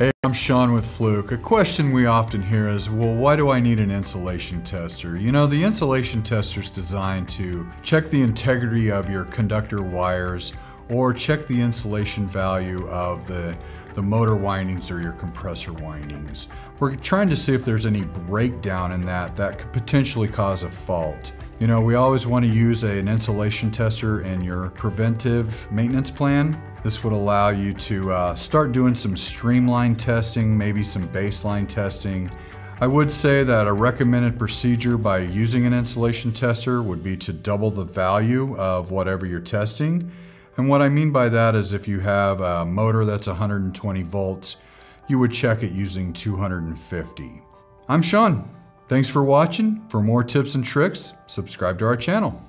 I'm Shaun with Fluke. A question we often hear is, well, why do I need an insulation tester? You know, the insulation tester is designed to check the integrity of your conductor wires or check the insulation value of the, the motor windings or your compressor windings. We're trying to see if there's any breakdown in that that could potentially cause a fault. You know, we always want to use a, an insulation tester in your preventive maintenance plan. This would allow you to uh, start doing some streamline testing, maybe some baseline testing. I would say that a recommended procedure by using an insulation tester would be to double the value of whatever you're testing. And what I mean by that is if you have a motor that's 120 volts, you would check it using 250. I'm Shaun. Thanks for watching. For more tips and tricks, subscribe to our channel.